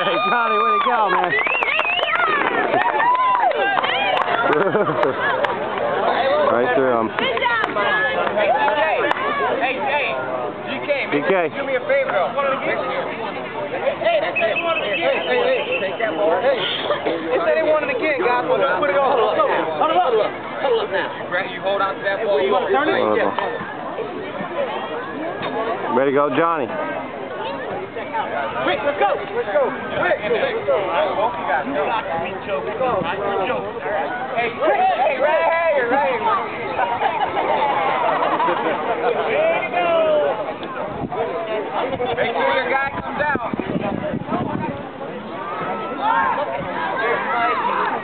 Hey, Johnny, way to go, man. right through him. Hey, hey, GK, GK. do me a favor though. Hey, hey, hey, hey, hey, take that ball. Hey, they say they want it again, guys. Well, let's put it on. Huddle up, huddle up, huddle up now. Brett, you hold on to that ball. You want to turn it? Uh, Ready to go, Johnny. Quick, let's go. Let's go. Quick. Let's go. Both you guys go. Hey, hey, hey, right here, right here. Make sure your guy comes out. Hey, Will.